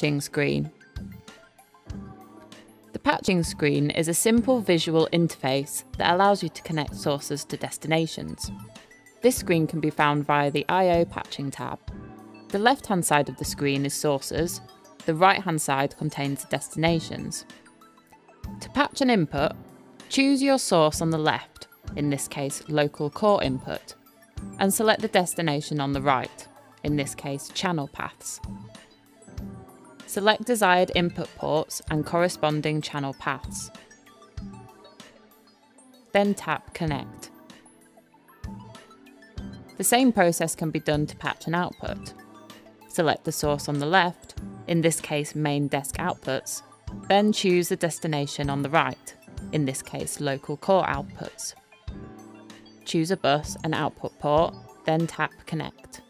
Patching screen. The patching screen is a simple visual interface that allows you to connect sources to destinations. This screen can be found via the I.O. patching tab. The left-hand side of the screen is sources, the right-hand side contains destinations. To patch an input, choose your source on the left, in this case local core input, and select the destination on the right, in this case channel paths. Select desired input ports and corresponding channel paths. Then tap Connect. The same process can be done to patch an output. Select the source on the left, in this case main desk outputs, then choose the destination on the right, in this case local core outputs. Choose a bus and output port, then tap Connect.